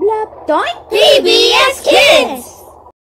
Blab Toy TBS